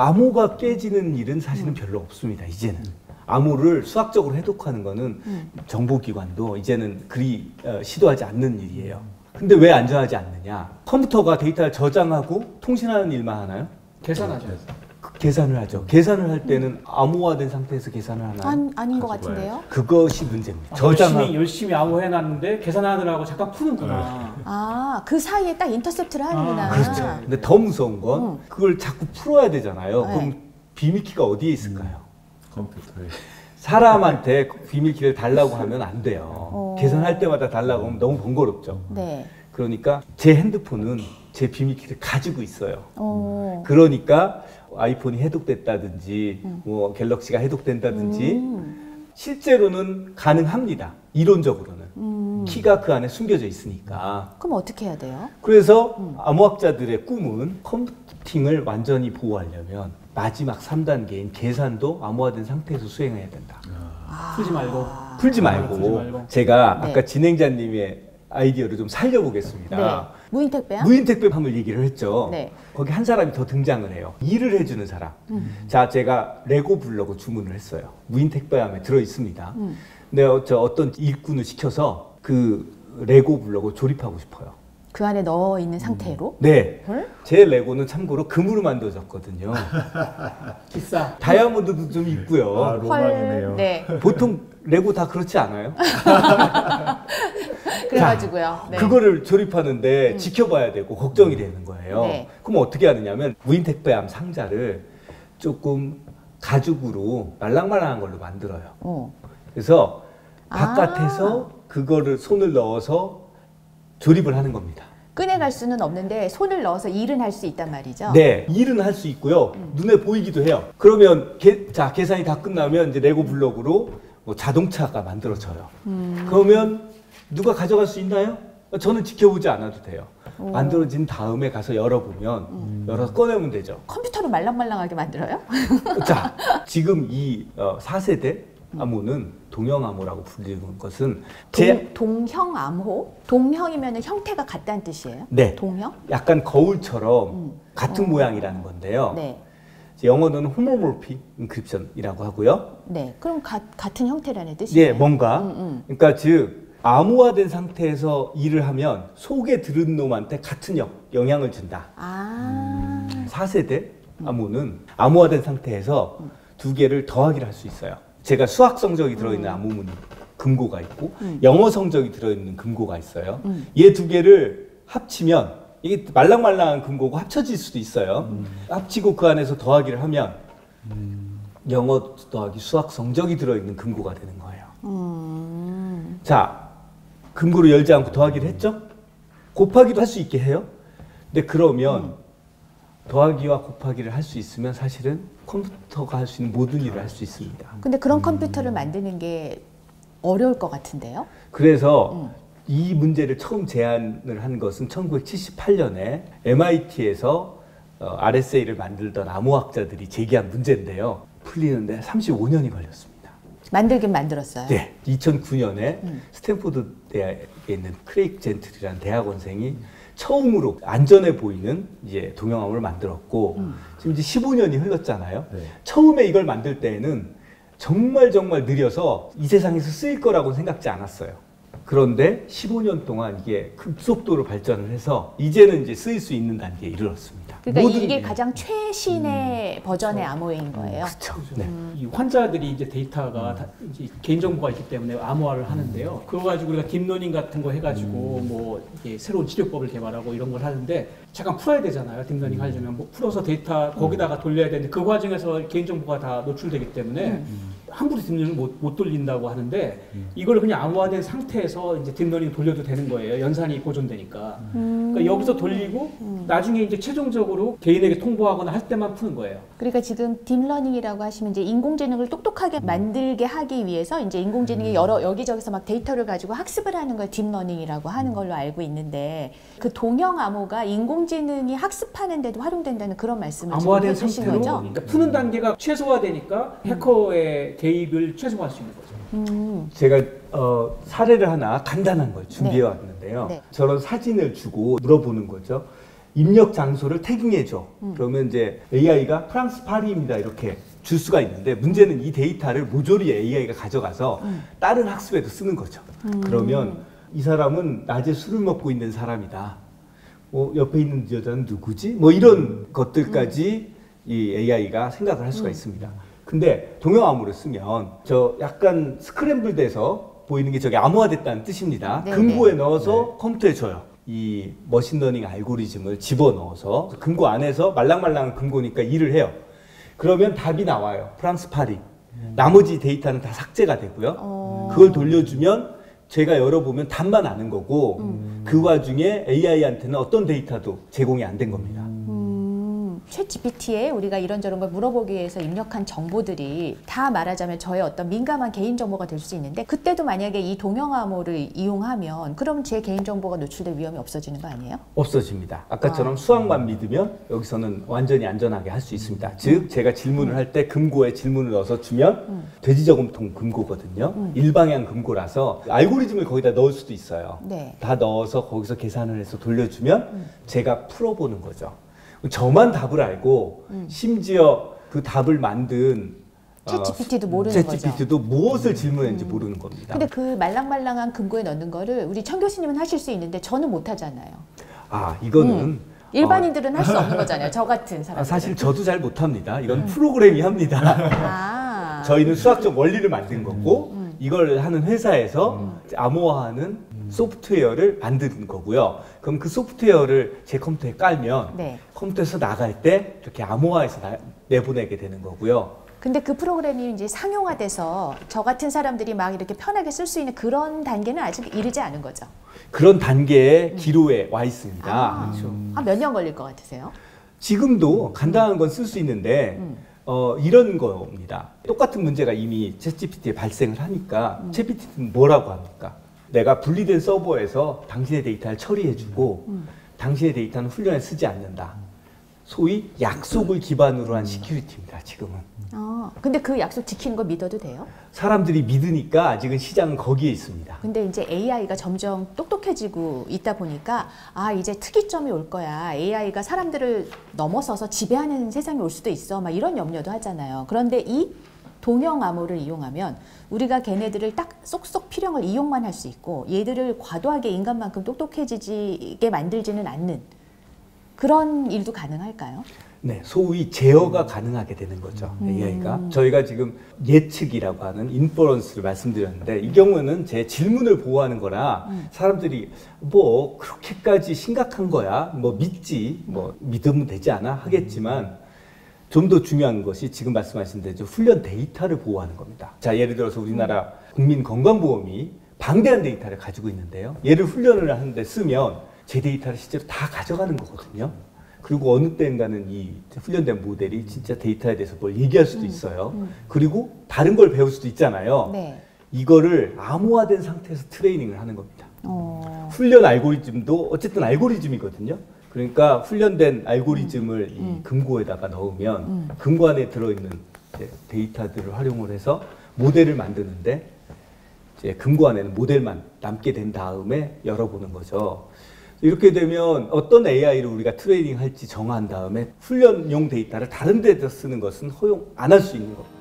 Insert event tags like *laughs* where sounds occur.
암호가 깨지는 일은 사실은 별로 없습니다. 이제는 암호를 수학적으로 해독하는 거는 정보기관도 이제는 그리 어, 시도하지 않는 일이에요. 근데 왜 안전하지 않느냐? 컴퓨터가 데이터를 저장하고 통신하는 일만 하나요? 계산하죠. 그 계산을 하죠. 계산을 할 때는 암호화된 상태에서 계산을 하나요? 안, 아닌 것 같은데요? 그것이 문제입니다. 아, 저장하 열심히 열심히 암호해놨는데 계산하느라고 잠깐 푸는구나. 아, 그 사이에 딱 인터셉트를 하는구나. 아, 그렇죠. 근데 더 무서운 건 음. 그걸 자꾸 풀어야 되잖아요. 네. 그럼 비밀키가 어디에 있을까요? 컴퓨터에. 사람한테 그 비밀키를 달라고 하면 안 돼요. 어. 계산할 때마다 달라고 하면 너무 번거롭죠. 네. 그러니까 제 핸드폰은 제 비밀키를 가지고 있어요. 어. 그러니까 아이폰이 해독됐다든지 뭐 갤럭시가 해독된다든지 음. 실제로는 가능합니다. 이론적으로는 음. 키가 그 안에 숨겨져 있으니까. 그럼 어떻게 해야 돼요? 그래서 음. 암호학자들의 꿈은 컴퓨팅을 완전히 보호하려면 마지막 3단계인 계산도 암호화된 상태에서 수행해야 된다. 풀지 말고. 풀지 말고, 풀지 말고. 제가 네. 아까 진행자님의 아이디어를 좀 살려보겠습니다. 네. 무인 택배야? 무인 택배함을 얘기를 했죠. 네. 거기 한 사람이 더 등장을 해요. 일을 해주는 사람. 음. 자, 제가 레고 블럭을 주문을 했어요. 무인 택배함에 들어 있습니다. 음. 근데 어, 저 어떤 일꾼을 시켜서 그 레고 블럭을 조립하고 싶어요. 그 안에 넣어 있는 상태로? 네. 헐? 제 레고는 참고로 금으로 만들어졌거든요. *laughs* 비싸. 다이아몬드도 좀 있고요. 아, 로망이네요. 헐. 네. 보통 레고 다 그렇지 않아요? *laughs* *laughs* 그래가지고요. 네. 그거를 조립하는데 지켜봐야 되고 걱정이 되는 거예요. 네. 그럼 어떻게 하느냐면 무인 택배함 상자를 조금 가죽으로 말랑말랑한 걸로 만들어요. 어. 그래서 아. 바깥에서 그거를 손을 넣어서 조립을 하는 겁니다. 꺼내갈 수는 없는데 손을 넣어서 일은 할 수 있단 말이죠. 네, 일은 할 수 있고요. 눈에 보이기도 해요. 그러면 계, 자 계산이 다 끝나면 이제 레고 블록으로 뭐 자동차가 만들어져요. 그러면 누가 가져갈 수 있나요? 저는 지켜보지 않아도 돼요. 만들어진 다음에 가서 열어보면 열어서 꺼내면 되죠. 컴퓨터로 말랑말랑하게 만들어요? *laughs* 자, *laughs* 지금 이 어, 4세대 암호는 동형 암호라고 불리는 것은 제 동, 동형 암호? 동형이면 형태가 같다는 뜻이에요? 네. 동형? 약간 거울처럼 음. 같은 모양이라는 건데요. 네. 이제 영어로는 homomorphic encryption이라고 하고요. 네. 그럼 가, 같은 형태라는 뜻이에요? 네, 뭔가. 음, 음. 그러니까 즉 암호화된 상태에서 일을 하면 속에 들은 놈한테 같은 영, 영향을 준다. 아. 4세대 암호는 암호화된 상태에서 두 개를 더하기를 할 수 있어요. 제가 수학 성적이 들어있는 암호문 금고가 있고 음. 영어 성적이 들어있는 금고가 있어요. 음. 얘두 개를 합치면 이게 말랑말랑한 금고고 합쳐질 수도 있어요. 음. 합치고 그 안에서 더하기를 하면 영어 더하기 수학 성적이 들어있는 금고가 되는 거예요. 음. 자, 금고를 열지 않고 더하기를 했죠? 곱하기도 할 수 있게 해요. 근데 그러면 더하기와 곱하기를 할 수 있으면 사실은 컴퓨터가 할 수 있는 모든 일을 할 수 있습니다. 근데 그런 컴퓨터를 만드는 게 어려울 것 같은데요? 그래서 음. 이 문제를 처음 제안을 한 것은 1978년에 MIT에서 어, RSA를 만들던 암호학자들이 제기한 문제인데요. 풀리는데 35년이 걸렸습니다. 만들긴 만들었어요. 네, 2009년에 음. 스탠포드 대학에 있는 Craig Gentry라는 대학원생이 처음으로 안전해 보이는 이제 동형암호를 만들었고 음. 지금 이제 15년이 흘렀잖아요. 네. 처음에 이걸 만들 때에는 정말 정말 느려서 이 세상에서 쓰일 거라고 생각지 않았어요. 그런데 15년 동안 이게 급속도로 발전을 해서 이제는 이제 쓰일 수 있는 단계에 이르렀습니다. 그러니까 이게. 가장 최신의 버전의 암호인 거예요. 그렇죠. 그죠. 네. 이 환자들이 이제 데이터가 다 이제 개인정보가 있기 때문에 암호화를 하는데요. 그거 가지고 우리가 deep learning 같은 거 해가지고 뭐 이게 새로운 치료법을 개발하고 이런 걸 하는데 잠깐 풀어야 되잖아요. deep learning 하려면 뭐 풀어서 데이터 거기다가 돌려야 되는데 그 과정에서 개인정보가 다 노출되기 때문에 함부로 deep learning을 못, 못 돌린다고 하는데 이걸 그냥 암호화된 상태에서 이제 deep learning 돌려도 되는 거예요. 연산이 보존되니까. 음. 그러니까 여기서 돌리고 나중에 이제 최종적으로 개인에게 통보하거나 할 때만 푸는 거예요. 그러니까 지금 deep learning이라고 하시면 이제 인공지능을 똑똑하게 만들게 하기 위해서 이제 인공지능이 여러 여기저기서 막 데이터를 가지고 학습을 하는 걸 deep learning이라고 하는 걸로 알고 있는데 그 동형 암호가 인공지능이 학습하는 데도 활용된다는 그런 말씀을 지금 암호화된 해주신 상태로 거죠? 그러니까 푸는 단계가 최소화되니까 해커의 개입을 최소화할 수 있는 거죠. 음. 제가 어, 사례를 하나 간단한 걸 준비해 왔는데요. 네. 저런 사진을 주고 물어보는 거죠. 입력 장소를 tagging해줘. 그러면 이제 AI가 프랑스 파리입니다. 이렇게 줄 수가 있는데 문제는 이 데이터를 모조리 AI가 가져가서 다른 학습에도 쓰는 거죠. 그러면 이 사람은 낮에 술을 먹고 있는 사람이다. 뭐 옆에 있는 여자는 누구지? 뭐 이런 것들까지 이 AI가 생각을 할 수가 있습니다. 근데 동형암호를 쓰면 저 약간 스크램블 돼서 보이는 게 저게 암호화됐다는 뜻입니다. 네, 금고에 네. 넣어서 컴퓨터에 줘요. 이 machine learning 알고리즘을 집어넣어서 금고 안에서 말랑말랑한 금고니까 일을 해요. 그러면 답이 나와요. 프랑스 파리. 나머지 데이터는 다 삭제가 되고요. 어. 그걸 돌려주면 제가 열어보면 답만 아는 거고 그 와중에 AI한테는 어떤 데이터도 제공이 안 된 겁니다. 음, 챗 GPT에 우리가 이런저런 걸 물어보기 위해서 입력한 정보들이 다 말하자면 저의 어떤 민감한 개인 정보가 될 수 있는데 그때도 만약에 이 동영암호를 이용하면 그럼 제 개인 정보가 노출될 위험이 없어지는 거 아니에요? 없어집니다. 아까처럼 수학만 믿으면 여기서는 완전히 안전하게 할 수 있습니다. 즉 제가 질문을 할때 금고에 질문을 넣어서 주면 돼지 저금통 금고거든요. 일방향 금고라서 알고리즘을 거기다 넣을 수도 있어요. 네. 다 넣어서 거기서 계산을 해서 돌려주면 제가 풀어보는 거죠. 저만 답을 알고 심지어 그 답을 만든 챗 GPT도 모르는 챗 거죠. GPT도 무엇을 질문했는지 모르는 겁니다. 근데 그 말랑말랑한 금고에 넣는 거를 우리 청 교수님은 하실 수 있는데 저는 못 하잖아요. 아 이거는 일반인들은 할수 없는 *laughs* 거잖아요. 저 같은 사람. 아, 사실 저도 잘 못합니다. 이건 프로그램이 합니다. 아. *laughs* 저희는 수학적 원리를 만든 거고 이걸 하는 회사에서 암호화하는 소프트웨어를 만드는 거고요. 그럼 그 소프트웨어를 제 컴퓨터에 깔면 네. 컴퓨터에서 나갈 때 이렇게 암호화해서 나- 내보내게 되는 거고요. 근데 그 프로그램이 이제 상용화돼서 저 같은 사람들이 막 이렇게 편하게 쓸 수 있는 그런 단계는 아직 이르지 않은 거죠. 그런 단계의 기로에 와 있습니다. 아, 한몇년 걸릴 것 같으세요? 지금도 간단한 건 쓸 수 있는데 어, 이런 겁니다. 똑같은 문제가 이미 챗GPT에 발생을 하니까 챗GPT는 뭐라고 합니까? 내가 분리된 서버에서 당신의 데이터를 처리해주고 당신의 데이터는 훈련에 쓰지 않는다. 소위 약속을 기반으로 한 security입니다. 지금은 아, 근데 그 약속 지키는 거 믿어도 돼요? 사람들이 믿으니까 아직은 시장은 거기에 있습니다. 근데 이제 AI가 점점 똑똑해지고 있다 보니까 아 이제 특이점이 올 거야. AI가 사람들을 넘어서서 지배하는 세상이 올 수도 있어. 막 이런 염려도 하잖아요. 그런데 이 동형 암호를 이용하면 우리가 걔네들을 딱 쏙쏙 필형을 이용만 할 수 있고 얘들을 과도하게 인간만큼 똑똑해지게 만들지는 않는 그런 일도 가능할까요? 네, 소위 제어가 가능하게 되는 거죠. AI가. 저희가 지금 예측이라고 하는 인퍼런스를 말씀드렸는데 이 경우는 제 질문을 보호하는 거라 사람들이 뭐 그렇게까지 심각한 거야. 뭐 믿지. 뭐 믿으면 되지 않아 하겠지만 좀 더 중요한 것이 지금 말씀하신 대로 훈련 데이터를 보호하는 겁니다. 자, 예를 들어서 우리나라 국민건강보험이 방대한 데이터를 가지고 있는데요. 얘를 훈련을 하는데 쓰면 제 데이터를 실제로 다 가져가는 거거든요. 그리고 어느 때인가는 이 훈련된 모델이 진짜 데이터에 대해서 뭘 얘기할 수도 있어요. 그리고 다른 걸 배울 수도 있잖아요. 네. 이거를 암호화된 상태에서 트레이닝을 하는 겁니다. 어, 훈련 알고리즘도 어쨌든 알고리즘이거든요. 그러니까 훈련된 알고리즘을 이 금고에다가 넣으면 금고 안에 들어있는 데이터들을 활용을 해서 모델을 만드는데 이제 금고 안에는 모델만 남게 된 다음에 열어보는 거죠. 이렇게 되면 어떤 AI를 우리가 트레이닝 할지 정한 다음에 훈련용 데이터를 다른 데다 쓰는 것은 허용 안 할 수 있는 겁니다.